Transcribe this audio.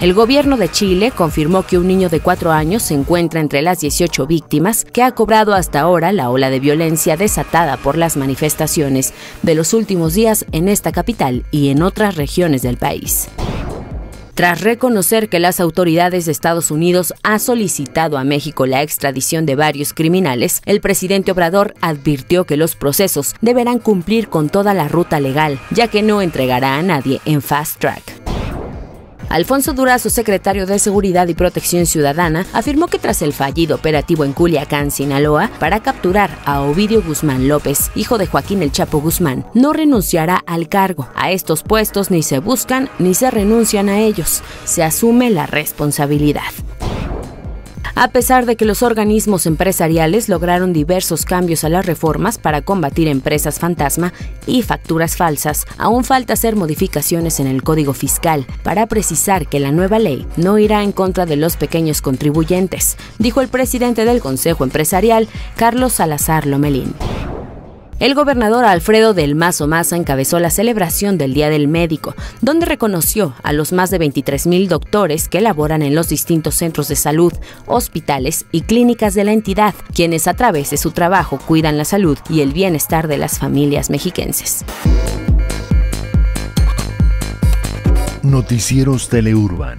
El gobierno de Chile confirmó que un niño de cuatro años se encuentra entre las 18 víctimas que ha cobrado hasta ahora la ola de violencia desatada por las manifestaciones de los últimos días en esta capital y en otras regiones del país. Tras reconocer que las autoridades de Estados Unidos han solicitado a México la extradición de varios criminales, el presidente Obrador advirtió que los procesos deberán cumplir con toda la ruta legal, ya que no entregará a nadie en fast track. Alfonso Durazo, secretario de Seguridad y Protección Ciudadana, afirmó que tras el fallido operativo en Culiacán, Sinaloa, para capturar a Ovidio Guzmán López, hijo de Joaquín El Chapo Guzmán, no renunciará al cargo. A estos puestos ni se buscan ni se renuncian a ellos. Se asume la responsabilidad. A pesar de que los organismos empresariales lograron diversos cambios a las reformas para combatir empresas fantasma y facturas falsas, aún falta hacer modificaciones en el Código Fiscal para precisar que la nueva ley no irá en contra de los pequeños contribuyentes, dijo el presidente del Consejo Empresarial, Carlos Salazar Lomelín. El gobernador Alfredo del Mazo Maza encabezó la celebración del Día del Médico, donde reconoció a los más de 23 mil doctores que laboran en los distintos centros de salud, hospitales y clínicas de la entidad, quienes a través de su trabajo cuidan la salud y el bienestar de las familias mexiquenses. Noticieros Teleurban